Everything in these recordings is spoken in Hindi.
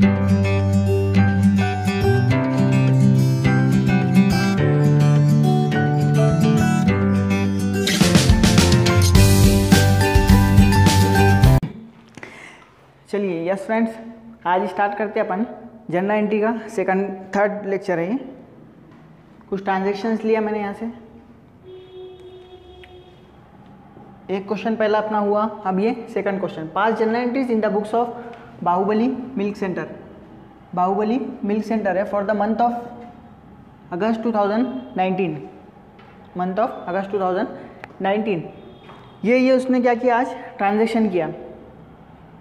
चलिए यस फ्रेंड्स आज स्टार्ट करते हैं अपन जनरल एंट्री का सेकंड थर्ड लेक्चर है ये। कुछ ट्रांजेक्शन्स लिया मैंने यहाँ से। एक क्वेश्चन पहला अपना हुआ, अब ये second question pass general entries in the books of Baahubali milk centre Baahubali milk centre है for the month of August 2019 month of August 2019 ये ये उसने क्या किया आज? ट्रांजेक्शन किया।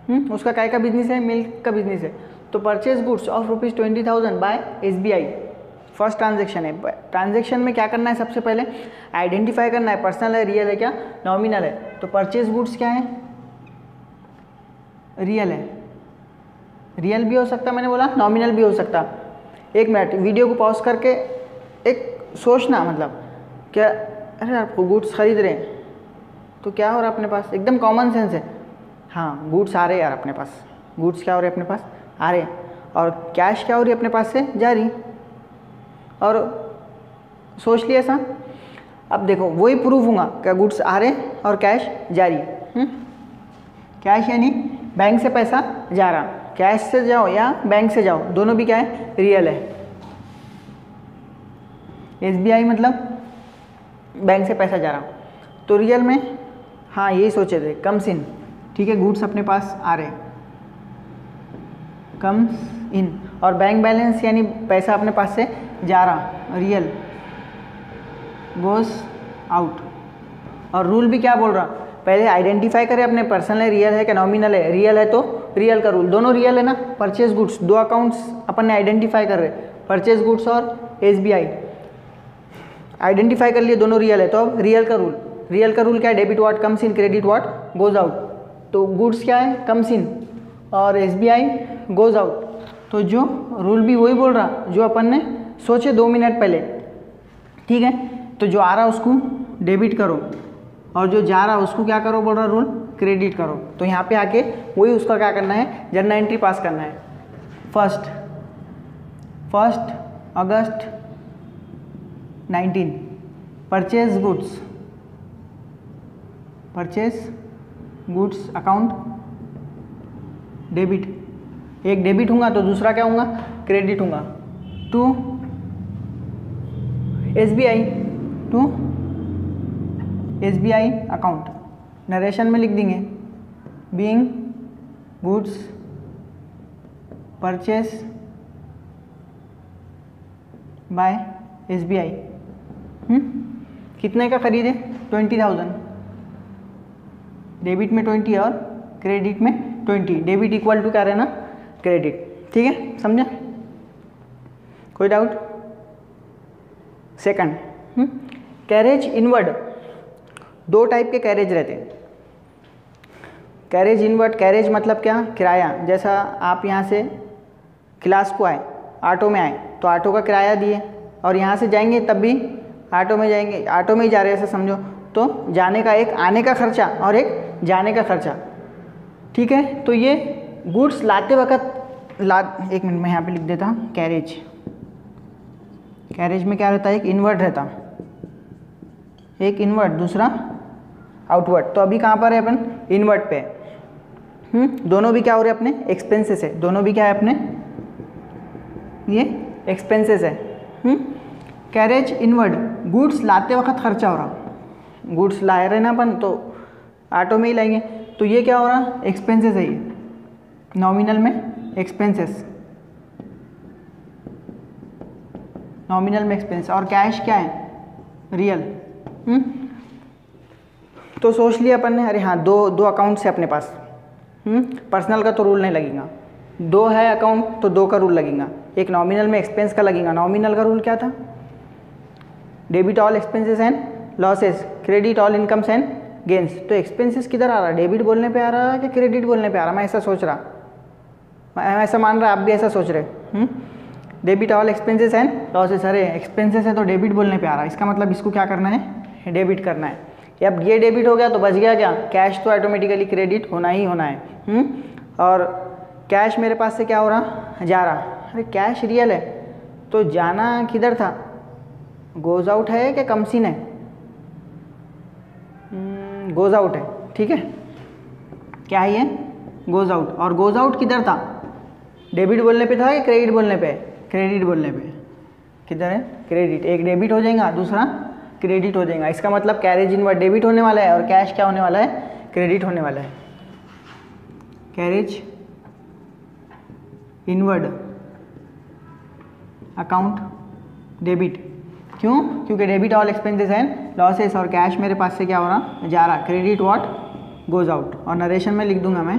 हम्म, उसका काय का बिज़नेस है? मिल्क का बिज़नेस है। तो purchase goods of rupees twenty thousand by S B I first transaction है। ट्रांजेक्शन में क्या करना है सबसे पहले? आइडेंटिफाई करना है। पर्सनल है रियल है क्या? नॉमिनल है। तो परचेज गुड्स क्या है? रियल है। रियल भी हो सकता, मैंने बोला नॉमिनल भी हो सकता। एक मिनट वीडियो को पॉज करके एक सोचना मतलब क्या, अरे आपको गुड्स खरीद रहे हैं तो क्या हो रहा है अपने पास? एकदम कॉमन सेंस है। हाँ गुड्स आ रहे हैं यार अपने पास। गुड्स क्या हो रहे अपने पास? आ रहे और कैश क्या हो रही अपने पास से? जा रही। और सोच लिया ऐसा। अब देखो, वही प्रूफ होगा, क्या गुड्स आ रहे और कैश जारी कैश यानी बैंक से पैसा जा रहा। कैश से जाओ या बैंक से जाओ, दोनों भी क्या है? रियल है। एसबीआई मतलब बैंक से पैसा जा रहा हूँ। तो रियल में हाँ यही सोचे थे कम सिन ठीक है गुड्स अपने पास आ रहे कम्स इन और बैंक बैलेंस यानी पैसा अपने पास से जा रहा रियल गोस आउट और रूल भी क्या बोल रहा? पहले आइडेंटिफाई करें अपने पर्सनल है रियल है क्या नॉमिनल है? रियल है तो रियल का रूल दोनों रियल है ना? परचेज गुड्स दो अकाउंट्स अपन ने आइडेंटिफाई कर रहे परचेज गुड्स और एसबीआई आइडेंटिफाई कर लिए दोनों रियल है। तो अब रियल का रूल रियल का रूल क्या है? Debit what comes in credit what goes out तो गुड्स क्या है? कम्स इन और S B I goes out तो जो रूल भी वही बोल रहा, जो अपन ने सोचे दो मिनट पहले। ठीक है? तो जो आ रहा उसको डेबिट करो। और जो जा रहा उसको क्या करो बोल रहा रूल क्रेडिट करो। तो यहाँ पे आके वही उसका क्या करना है? जर्नल एंट्री पास करना है। First first August 19 purchase goods purchase goods account debit एक डेबिट होगा तो दूसरा क्या होगा? क्रेडिट होगा। To S B I to S B I account narration में लिख देंगे। Being goods purchase by S B I कितने का खरीदे? Twenty thousand. डेबिट में ट्वेंटी और क्रेडिट में ट्वेंटी। डेबिट इक्वल टू क्या रहना? क्रेडिट। ठीक है? समझा? कोई डाउट सेकंड कैरेज इनवर्ड दो टाइप के कैरेज रहते हैं। कैरेज इनवर्ड कैरेज मतलब क्या? किराया। जैसा आप यहाँ से क्लास को आए ऑटो में आए तो ऑटो का किराया दिए और यहाँ से जाएँगे तब भी ऑटो में जाएँगे ऑटो में ही जा रहे ऐसा समझो। तो जाने का एक, आने का खर्चा और एक जाने का खर्चा। ठीक है? तो ये गुड्स लाते वक्त, ला, एक मिनट, में यहाँ पे लिख देता हूँ कैरेज कैरेज में क्या रहता है? एक इनवर्ट रहता। एक इनवर्ट दूसरा आउटवर्ट तो अभी कहाँ पर है अपन? इनवर्ट पे। हम्म? दोनों भी क्या हो रहे अपने? एक्सपेंसेस है। दोनों भी क्या है अपने? ये एक्सपेंसेस है। हम्म? कैरेज इनवर्ड गुड्स लाते वक्त खर्चा हो रहा। गुड्स लाए रहे ना अपन तो ऑटो में ही लाएँगे। तो ये क्या हो रहा? एक्सपेंसेस है ये। नॉमिनल में एक्सपेंसेस नॉमिनल में एक्सपेंस और कैश क्या है? रियल हुँ? तो सोच लिया अपन ने। अरे हाँ दो दो अकाउंट्स है अपने पास। पर्सनल का तो रूल नहीं लगेगा। दो है अकाउंट तो दो का रूल लगेगा। एक नॉमिनल में एक्सपेंस का लगेगा। नॉमिनल का रूल क्या था? Debit all expenses and losses credit all incomes and gains तो एक्सपेंसेस किधर आ रहा है? डेबिट बोलने पे आ रहा है कि क्रेडिट बोलने पे आ रहा मैं ऐसा सोच रहा। मैं ऐसा मान रहा, आप भी ऐसा सोच रहे। Debit all expenses and losses अरे एक्सपेंसेस है तो डेबिट बोलने पे आ रहा है। इसका मतलब इसको क्या करना है? डेबिट करना है। अब ये डेबिट हो गया तो बच गया क्या? कैश तो ऑटोमेटिकली क्रेडिट होना ही होना है। हुँ? और कैश मेरे पास से क्या हो रहा? जा रहा। अरे कैश रियल है। तो जाना किधर था? गोज आउट है कि कम सीन है? गोज आउट है। ठीक है? क्या है ये? गोज आउट और गोज आउट किधर था? डेबिट बोलने पे था या क्रेडिट बोलने पे? क्रेडिट बोलने पे। किधर है? क्रेडिट एक डेबिट हो जाएगा, दूसरा? क्रेडिट हो जाएगा। इसका मतलब कैरेज इनवर्ड डेबिट होने वाला है और कैश क्या होने वाला है? क्रेडिट होने वाला है। कैरेज इनवर्ड अकाउंट डेबिट क्यों? क्योंकि debit all expenses and losses और कैश मेरे पास से क्या हो रहा? जा रहा। क्रेडिट व्हाट गोज आउट और नरेशन में लिख दूँगा मैं।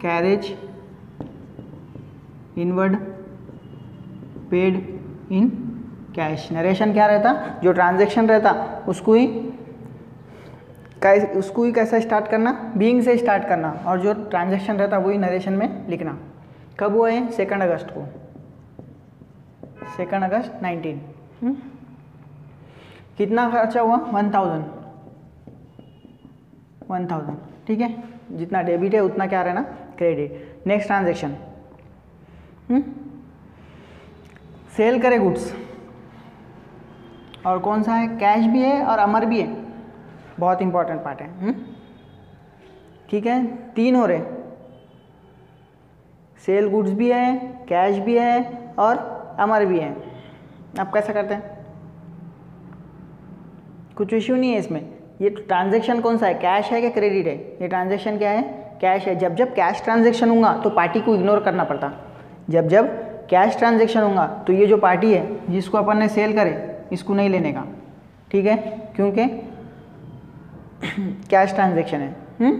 Carriage inward paid in cash narration क्या रहता? जो ट्रांजेक्शन रहता उसको ही कैस उसको ही कैसा स्टार्ट करना? बीइंग से स्टार्ट करना। और जो ट्रांजेक्शन रहता वही नरेशन में लिखना। कब हुआ है सेकेंड अगस्त को। सेकेंड अगस्त नाइनटीन कितना खर्चा हुआ? वन थाउज़ेंड वन थाउज़ेंड ठीक है? जितना डेबिट है उतना क्या रहना? क्रेडिट नेक्स्ट ट्रांजेक्शन सेल करे गुड्स और कौन सा है? कैश भी है और अमर भी है। बहुत इंपॉर्टेंट पार्ट है। हम्म? ठीक है? तीन हो रहे सेल गुड्स भी है कैश भी है और अमर भी है। आप कैसा करते हैं? कुछ इश्यू नहीं है इसमें। ये ट्रांजेक्शन कौन सा है? कैश है क्या क्रेडिट है? ये ट्रांजेक्शन क्या है? कैश है। जब जब कैश ट्रांजेक्शन होगा तो पार्टी को इग्नोर करना पड़ता। जब जब कैश ट्रांजेक्शन होगा तो ये जो पार्टी है, जिसको अपन ने सेल करे इसको नहीं लेने का। ठीक है? क्योंकि कैश ट्रांजेक्शन है। हुँ?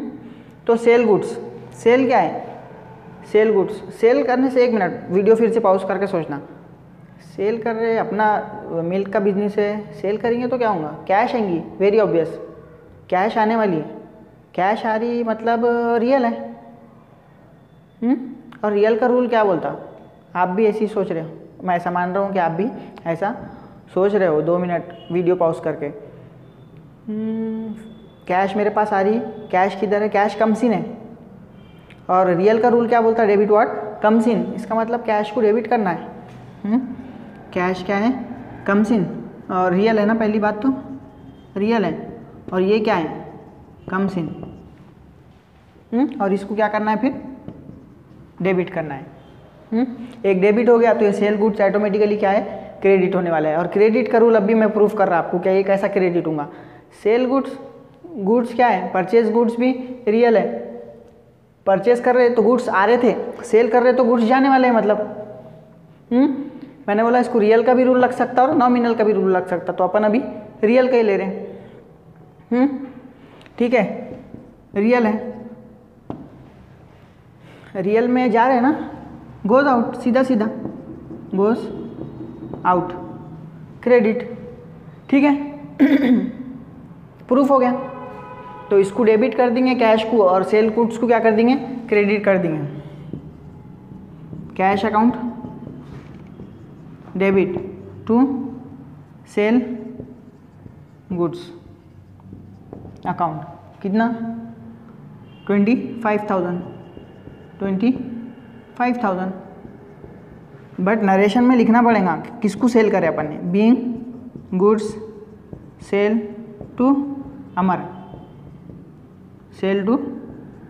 तो सेल गुड्स सेल क्या है? सेल गुड्स सेल करने से एक मिनट वीडियो फिर से पॉज करके सोचना। सेल कर रहे अपना मिल्क का बिज़नेस है। सेल करेंगे तो क्या होगा? कैश आएँगी। वेरी ऑब्वियस कैश आने वाली है। कैश आ रही मतलब रियल है। हुँ? और रियल का रूल क्या बोलता? आप भी ऐसी सोच रहे हो। मैं ऐसा मान रहा हूँ कि आप भी ऐसा सोच रहे हो दो मिनट वीडियो पॉज करके? कैश मेरे पास आ रही है कैश किधर है? कैश कम सीन है। और रियल का रूल क्या बोलता है? डेबिट वाट कम सीन इसका मतलब कैश को डेबिट करना है? कैश क्या है? कम सीन और रियल है ना पहली बात तो? रियल है। और ये क्या है? कम सीन हुँ? और इसको क्या करना है फिर? डेबिट करना हुँ? एक डेबिट हो गया तो ये सेल गुड्स ऑटोमेटिकली क्या है? क्रेडिट होने वाला है। और क्रेडिट का रूल अभी मैं प्रूफ कर रहा हूँ आपको क्या ये कैसा क्रेडिट होगा सेल गुड्स गुड्स क्या है? परचेज गुड्स भी रियल है। परचेज कर रहे तो गुड्स आ रहे थे। सेल कर रहे तो गुड्स जाने वाले हैं मतलब। हुँ? मैंने बोला इसको रियल का भी रूल लग सकता और नॉमिनल का भी रूल लग सकता। तो अपन अभी रियल का ही ले रहे हैं। ठीक है? रियल है। रियल में जा रहे हैं ना? गोज आउट सीधा सीधा गोज आउट। क्रेडिट ठीक है? प्रूफ हो गया। तो इसको डेबिट कर देंगे कैश को और सेल गुड्स को क्या कर देंगे? क्रेडिट कर देंगे। Cash account debit to sale goods account कितना? Twenty five thousand twenty five thousand but narration में लिखना पड़ेगा किसको सेल करें अपन ने? Being goods sale to Amar sale to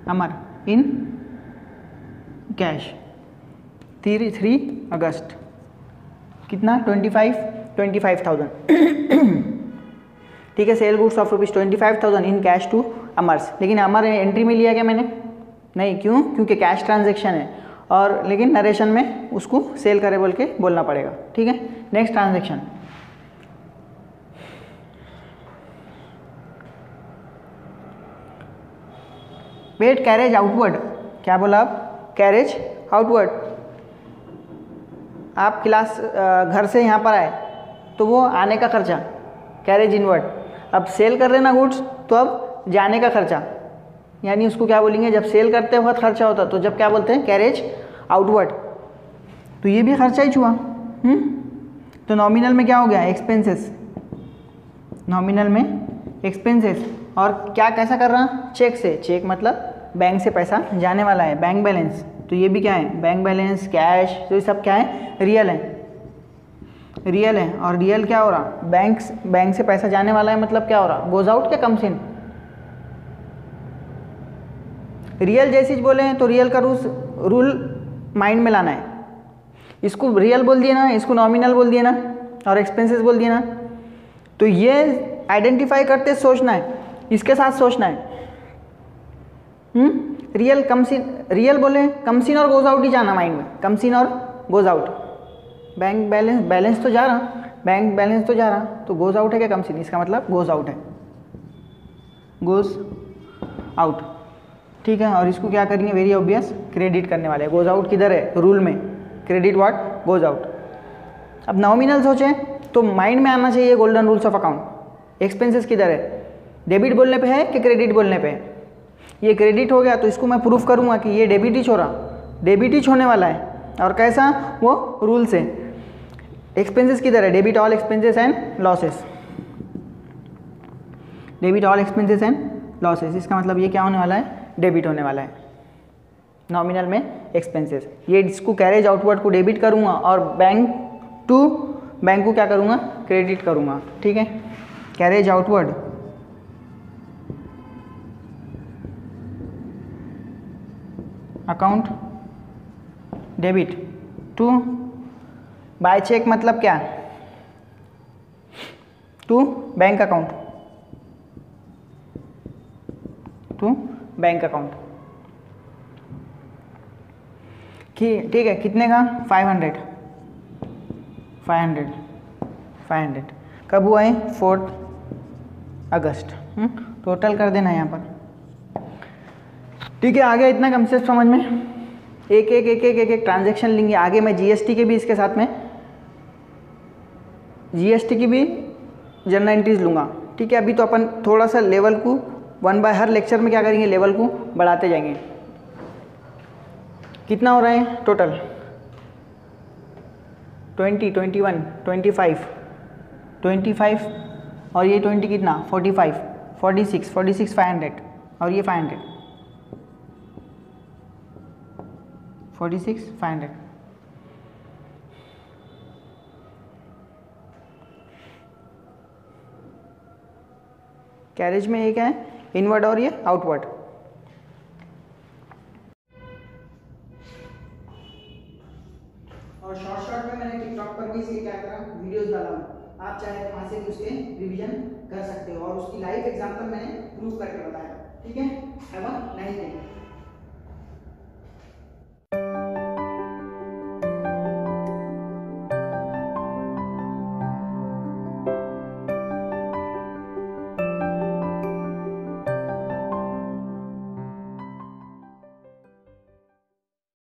Amar in cash three three August कितना? Twenty five twenty five thousand ठीक है sale goods of rupees twenty five thousand in cash to अमर्स लेकिन अमर एंट्री में लिया क्या मैंने? नहीं, क्यों? क्योंकि कैश ट्रांजेक्शन है। और लेकिन नरेशन में उसको सेल करे बोल के बोलना पड़ेगा, ठीक है? Next transaction paid carriage outward क्या बोला आप? कैरेज आउटवर्ड आप क्लास घर से यहाँ पर आए तो वो आने का खर्चा कैरेज इनवर्ड अब सेल कर रहे ना गुड्स तो अब जाने का खर्चा। यानी उसको क्या बोलेंगे, जब सेल करते वक्त खर्चा होता तो जब क्या बोलते हैं कैरेज आउटवर्ड तो ये भी खर्चा ही छुआ। हम्म? तो नॉमिनल में क्या हो गया? एक्सपेंसेस नॉमिनल में एक्सपेंसेस और क्या, कैसा कर रहा? चेक से। चेक मतलब बैंक से पैसा जाने वाला है। बैंक बैलेंस तो ये भी क्या है? बैंक बैलेंस कैश तो ये सब क्या है? रियल है। रियल है। और रियल क्या हो रहा? बैंक बैंक से पैसा जाने वाला है मतलब क्या हो रहा? गोज आउट क्या कम्स इन रियल जैसी बोले हैं तो रियल का रूल रूल माइंड में लाना है। इसको रियल बोल दिया ना, इसको नॉमिनल बोल दिया ना, और एक्सपेंसेस बोल दिया ना तो ये आइडेंटिफाई करते सोचना है, इसके साथ सोचना है। हम्म? रियल कमसिन रियल बोले कमसिन और गोज आउट ही जाना माइंड में कमसिन और goes out bank balance balance तो जा रहा बैंक बैलेंस तो जा रहा तो गोज आउट है क्या कमसिन इसका मतलब गोज आउट है। गोज आउट ठीक है, और इसको क्या करेंगे वेरी ऑब्वियस क्रेडिट करने वाले गोज आउट किधर है? रूल में। क्रेडिट वाट गोज आउट अब नॉमिनल सोचें तो माइंड में आना चाहिए golden rules of account expenses किधर है? डेबिट बोलने पे है कि क्रेडिट बोलने पे है? ये क्रेडिट हो गया तो इसको मैं प्रूफ करूँगा कि ये डेबिट ही छोड़ा। डेबिट ही होने वाला है। और कैसा? वो रूल से एक्सपेंसेस किधर है? Debit all expenses and losses debit all expenses and losses इसका मतलब ये क्या होने वाला है? डेबिट होने वाला है। नॉमिनल में एक्सपेंसेस ये इसको कैरेज आउटवर्ड को डेबिट करूँगा और बैंक टू बैंक को क्या करूँगा? क्रेडिट करूँगा। ठीक है? Carriage outward account debit to by cheque मतलब क्या? To bank account to bank account ठीक है, कितने का? Five hundred five hundred five hundred कब हुआ है फोर्थ अगस्त टोटल कर देना यहाँ पर. ठीक है आगे इतना कम से समझ में. एक एक एक एक एक एक ट्रांजेक्शन लेंगे. आगे मैं जीएसटी के भी इसके साथ में. जीएसटी की भी जनरल एंट्रीज लूँगा. ठीक है, अभी तो अपन थोड़ा सा लेवल को वन बाय हर लेक्चर में क्या करेंगे? लेवल को बढ़ाते जाएँगे। कितना हो रहा है? Total twenty twenty one twenty five twenty five और ये ट्वेंटी कितना? Forty five forty six forty six five hundred और ये five hundred forty six five hundred carriage में एक है? इनवर्ड और ये आउटवर्ड। और शॉर्ट शॉर्ट में मैंने टिकटॉक पर भी इसके क्या करा वीडियोस डाला आप चाहे वहाँ से भी उसके रिवीजन कर सकते हो और उसकी लाइव एग्जांपल मैंने प्रूव करके बताया। ठीक है? हैव नहीं